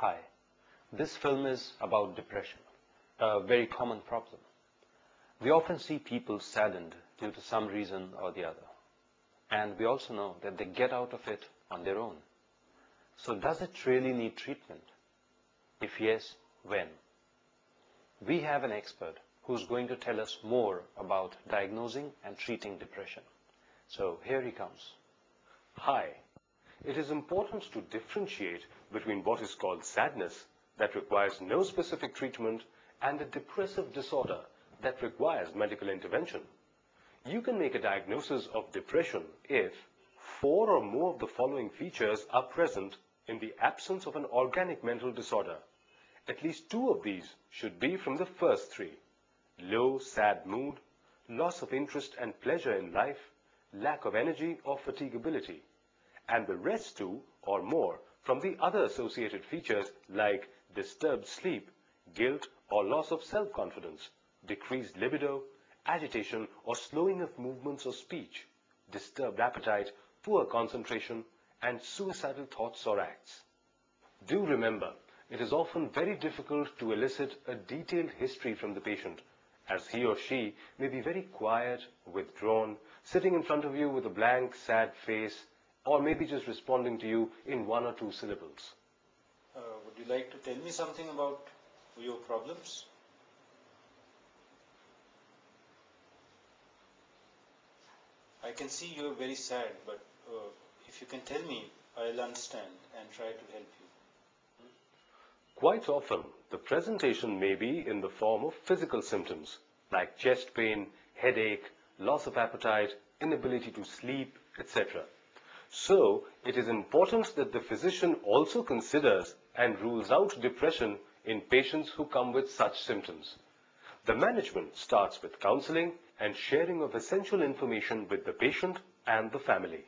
Hi, this film is about depression, a very common problem. We often see people saddened due to some reason or the other. And we also know that they get out of it on their own. So does it really need treatment? If yes, when? We have an expert who's going to tell us more about diagnosing and treating depression. So here he comes. Hi. It is important to differentiate between what is called sadness that requires no specific treatment and a depressive disorder that requires medical intervention. You can make a diagnosis of depression if four or more of the following features are present in the absence of an organic mental disorder. At least two of these should be from the first three. Low, sad mood, loss of interest and pleasure in life, lack of energy or fatigability. And the rest two or more from the other associated features like disturbed sleep, guilt or loss of self-confidence, decreased libido, agitation or slowing of movements or speech, disturbed appetite, poor concentration, and suicidal thoughts or acts. Do remember, it is often very difficult to elicit a detailed history from the patient, as he or she may be very quiet, withdrawn, sitting in front of you with a blank, sad face, or maybe just responding to you in one or two syllables. Uh, would you like to tell me something about your problems? I can see you're very sad, but uh, if you can tell me, I'll understand and try to help you. Quite often, the presentation may be in the form of physical symptoms like chest pain, headache, loss of appetite, inability to sleep, etc. So, it is important that the physician also considers and rules out depression in patients who come with such symptoms. The management starts with counseling and sharing of essential information with the patient and the family.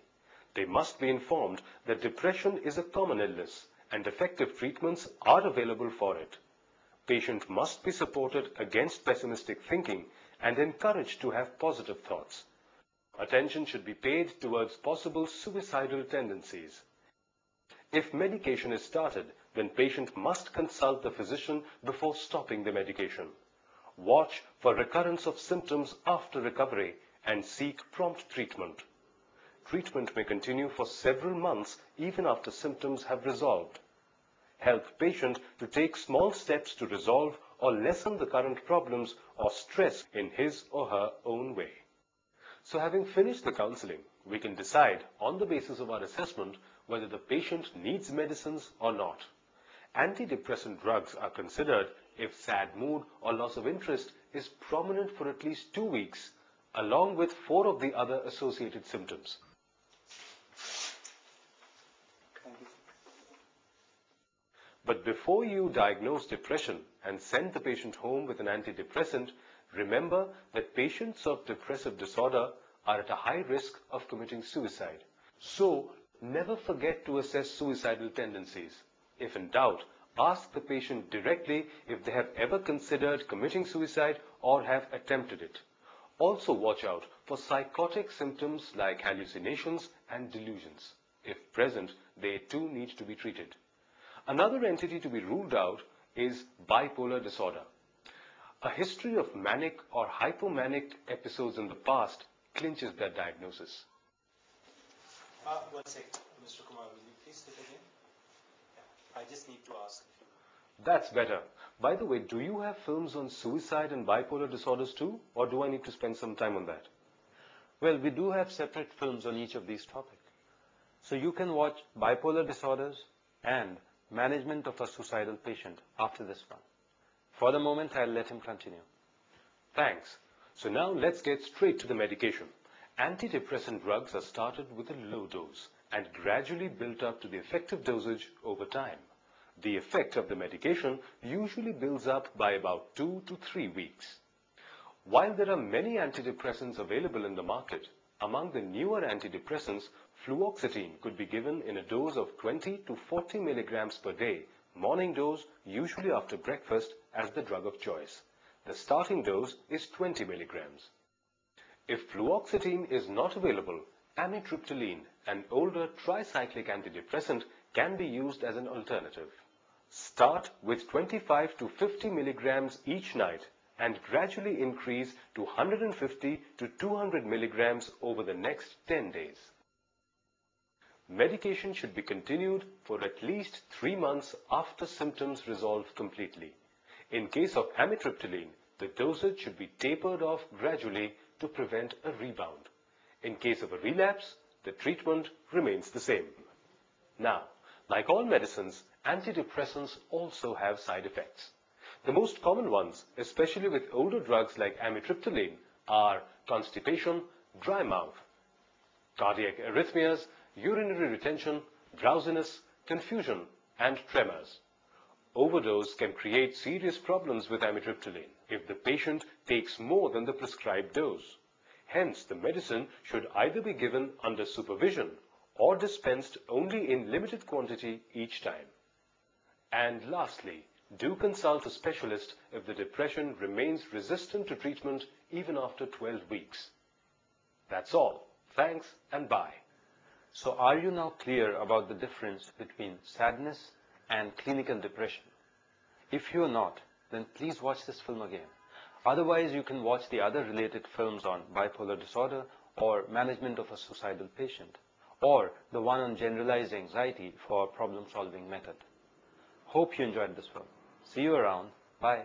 They must be informed that depression is a common illness and effective treatments are available for it. Patient must be supported against pessimistic thinking and encouraged to have positive thoughts. Attention should be paid towards possible suicidal tendencies. If medication is started, then patient must consult the physician before stopping the medication. Watch for recurrence of symptoms after recovery and seek prompt treatment. Treatment may continue for several months even after symptoms have resolved. Help patient to take small steps to resolve or lessen the current problems or stress in his or her own way. So having finished the counseling, we can decide on the basis of our assessment whether the patient needs medicines or not. Antidepressant drugs are considered if sad mood or loss of interest is prominent for at least two weeks, along with four of the other associated symptoms. But before you diagnose depression and send the patient home with an antidepressant, remember that patients of depressive disorder are at a high risk of committing suicide. So, never forget to assess suicidal tendencies. If in doubt, ask the patient directly if they have ever considered committing suicide or have attempted it. Also watch out for psychotic symptoms like hallucinations and delusions. If present, they too need to be treated. Another entity to be ruled out is bipolar disorder. A history of manic or hypomanic episodes in the past clinches that diagnosis. Uh, one second, Mr. Kumar, will you please sit again? Yeah, I just need to ask. That's better. By the way, do you have films on suicide and bipolar disorders too, or do I need to spend some time on that? Well, we do have separate films on each of these topics. So you can watch bipolar disorders and management of a suicidal patient after this one. For the moment, I'll let him continue. Thanks. So now let's get straight to the medication. Antidepressant drugs are started with a low dose and gradually built up to the effective dosage over time. The effect of the medication usually builds up by about two to three weeks. While there are many antidepressants available in the market, among the newer antidepressants, fluoxetine could be given in a dose of 20 to 40 milligrams per day, morning dose usually after breakfast as the drug of choice. The starting dose is 20 milligrams. If fluoxetine is not available, amitriptyline, an older tricyclic antidepressant, can be used as an alternative. Start with 25 to 50 milligrams each night and gradually increase to 150 to 200 milligrams over the next 10 days. Medication should be continued for at least 3 months after symptoms resolve completely. In case of amitriptyline, the dosage should be tapered off gradually to prevent a rebound. In case of a relapse, the treatment remains the same. Now, like all medicines, antidepressants also have side effects. The most common ones, especially with older drugs like amitriptyline, are constipation, dry mouth, cardiac arrhythmias, urinary retention, drowsiness, confusion, and tremors. Overdose can create serious problems with amitriptyline if the patient takes more than the prescribed dose. Hence, the medicine should either be given under supervision or dispensed only in limited quantity each time. And lastly, do consult a specialist if the depression remains resistant to treatment even after 12 weeks. That's all. Thanks and bye. So are you now clear about the difference between sadness and clinical depression? If you are not, then please watch this film again. Otherwise, you can watch the other related films on bipolar disorder or management of a suicidal patient or the one on generalized anxiety for problem solving method. Hope you enjoyed this film. See you around. Bye.